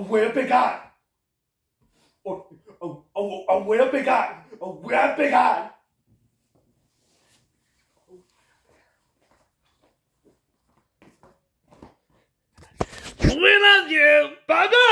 A where big eye? Oh, oh, oh, oh, where big eye? Oh, where big eye? We love you. Bye bye.